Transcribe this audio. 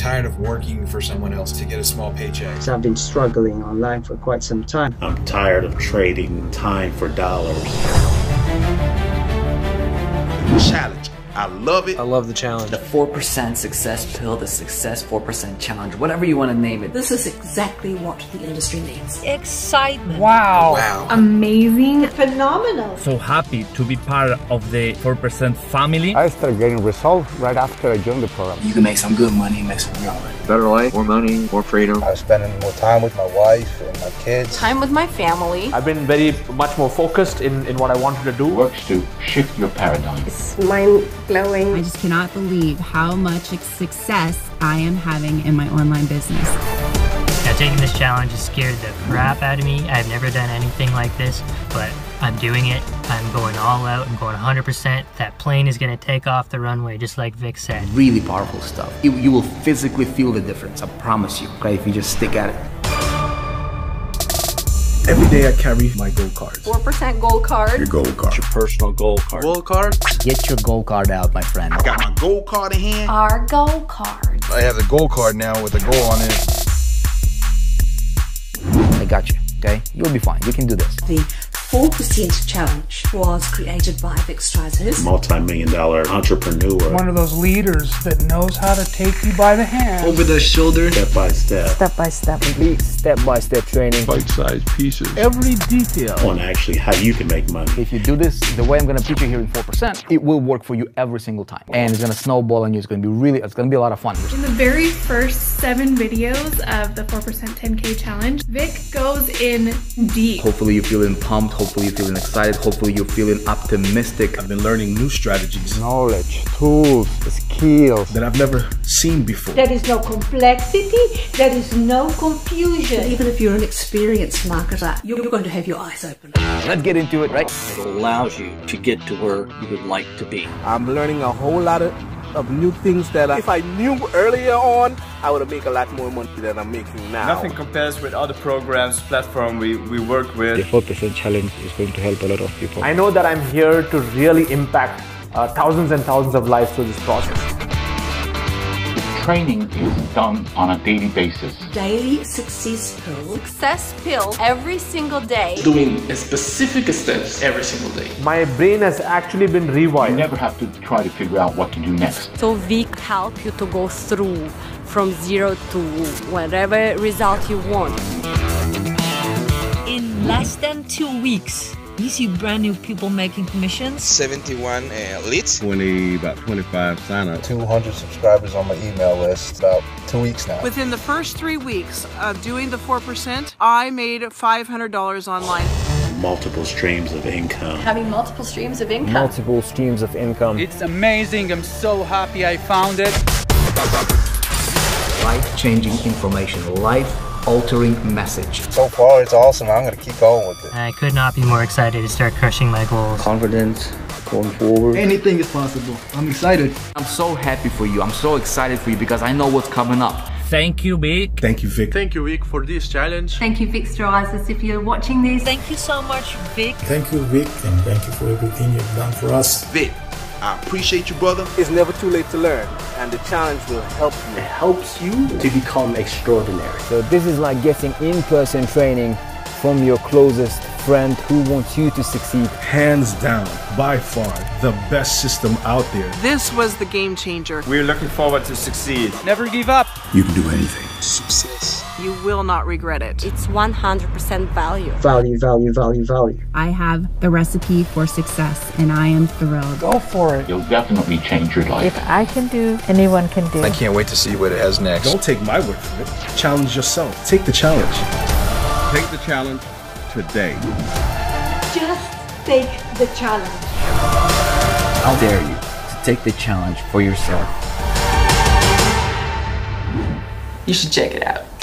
tired of working for someone else to get a small paycheck. So I've been struggling online for quite some time. I'm tired of trading time for dollars. Love it. I love the challenge. The 4% success pill, the success 4% challenge, whatever you want to name it. This is exactly what the industry needs. Excitement. Wow. Wow. Amazing. Phenomenal. So happy to be part of the 4% family. I started getting results right after I joined the program. You can make some good money, make some real money. Better life, more money, more freedom. I'm spending more time with my wife and my kids. Time with my family. I've been very much more focused in, in what I wanted to do. Works to shift your paradigm. It's mind blowing. I just cannot believe how much success I am having in my online business. Now, taking this challenge has scared the crap out of me. I've never done anything like this, but I'm doing it. I'm going all out. I'm going 100%. That plane is going to take off the runway, just like Vic said. Really powerful stuff. You, you will physically feel the difference. I promise you. Okay, if you just stick at it. Every day I carry my gold cards. 4% gold card. Your gold card. Your personal gold card. Gold card. Get your gold card out, my friend. I got my gold card in hand. Our gold card. I have the gold card now with a goal on it. I got you, okay? You'll be fine. You can do this. The 4% challenge was created by Vic Strizheus. Multi-million dollar entrepreneur. One of those leaders that knows how to take you by the hand. Over the shoulder. Step by step. Step by step. Complete step-by-step training. Bite-sized pieces. Every detail. On actually how you can make money. If you do this the way I'm gonna teach you here in 4%, it will work for you every single time. And it's gonna snowball on you. It's gonna be really, it's gonna be a lot of fun. In the very first seven videos of the 4% 10K challenge, Vic goes in deep. Hopefully you're feeling pumped. Hopefully you're feeling excited. Hopefully you're feeling optimistic. I've been learning new strategies. Knowledge, tools, skills. That I've never seen before. There is no complexity. There is no confusion. Even if you're an experienced marketer, you're going to have your eyes open. Let's get into it, right? It allows you to get to where you would like to be. I'm learning a whole lot of, of new things that I, if I knew earlier on, I would have made a lot more money than I'm making now. Nothing compares with other programs, platform we, we work with. The 4% challenge is going to help a lot of people. I know that I'm here to really impact uh, thousands and thousands of lives through this process. Training is done on a daily basis. Daily success pill. Success pill every single day. Doing specific steps every single day. My brain has actually been rewired. You never have to try to figure out what to do next. So we help you to go through from zero to whatever result you want. In less than two weeks, you see brand new people making commissions. 71 uh, leads. 20, about 25 signups. 200 subscribers on my email list about two weeks now. Within the first three weeks of doing the 4%, I made $500 online. Multiple streams of income. Having multiple streams of income. Multiple streams of income. It's amazing. I'm so happy I found it. Life-changing information. Life-altering message. So far, it's awesome. I'm going to keep going with it. I could not be more excited to start crushing my goals. Confidence going forward. Anything is possible. I'm excited. I'm so happy for you. I'm so excited for you because I know what's coming up. Thank you, Vic. Thank you, Vic. Thank you, Vic, for this challenge. Thank you, Vic Strizheus, if you're watching this. Thank you so much, Vic. Thank you, Vic, and thank you for everything you've done for us. Vic, I appreciate you, brother. It's never too late to learn, and the challenge will help you. It helps you to become extraordinary. So this is like getting in-person training from your closest friend who wants you to succeed. Hands down, by far, the best system out there. This was the game changer. We're looking forward to succeed. Never give up. You can do anything. Success. You will not regret it. It's 100% value. Value, value, value, value. I have the recipe for success and I am thrilled. Go for it. You'll definitely change your life. If I can do, anyone can do. I can't wait to see what it has next. Don't take my word for it. Challenge yourself. Take the challenge. Take the challenge today. Just take the challenge. How dare you to take the challenge for yourself. You should check it out.